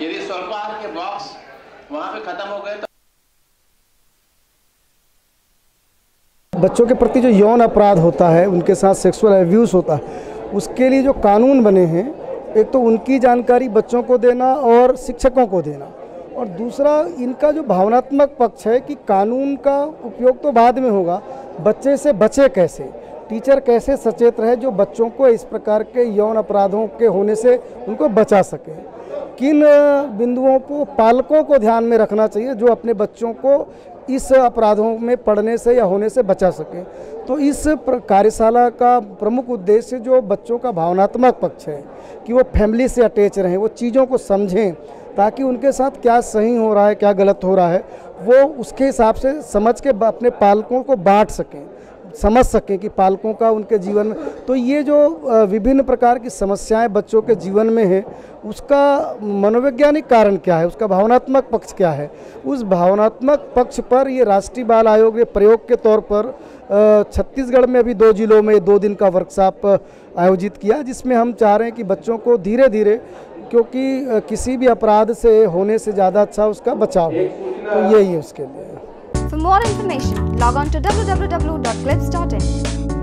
यदि स्वल्पाहार के बॉक्स पे खत्म हो गए तो बच्चों के प्रति जो यौन अपराध होता है, उनके साथ सेक्सुअल एब्यूज़ होता है, उसके लिए जो कानून बने हैं, एक तो उनकी जानकारी बच्चों को देना और शिक्षकों को देना। और दूसरा, इनका जो भावनात्मक पक्ष है कि कानून का उपयोग तो बाद में होगा, बच्चे से बचे कैसे? टीचर कैसे सचेत रहे जो बच्चों को इस प्रकार के यौन अपराधों के होने से उनको बचा सके? किन बिंदुओं को, पालकों को ध्यान में रखना चाहिए जो अपने बच्चों को इस अपराधों में पढ़ने से या होने से बचा सके? तो इस कार्यशाला का प्रमुख उद्देश्य जो बच्चों का भावनात्मक पक्ष है कि वो फैमिली से अटैच रहें, वो चीज़ों को समझें, ताकि उनके साथ क्या सही हो रहा है, क्या गलत हो रहा है, वो उसके हिसाब से समझ के अपने पालकों को बांट सकें। समझ सकें कि पालकों का उनके जीवन में तो ये जो विभिन्न प्रकार की समस्याएँ बच्चों के जीवन में हैं, उसका मनोवैज्ञानिक कारण क्या है? उसका भावनात्मक पक्ष क्या है? उस भावनात्मक पक्ष पर ये राष्ट्रीय बाल आयोग ने प्रयोग के तौर पर छत्तीसगढ़ में अभी दो जिलों में दो दिन का वर्कशॉप आयोजित किया, जिसमें हम चाह रहे हैं कि बच्चों को धीरे धीरे क्योंकि किसी भी अपराध से होने से ज़्यादा अच्छा उसका बचाव है। तो यही है उसके लिए। For more information, log on to www.clips.in.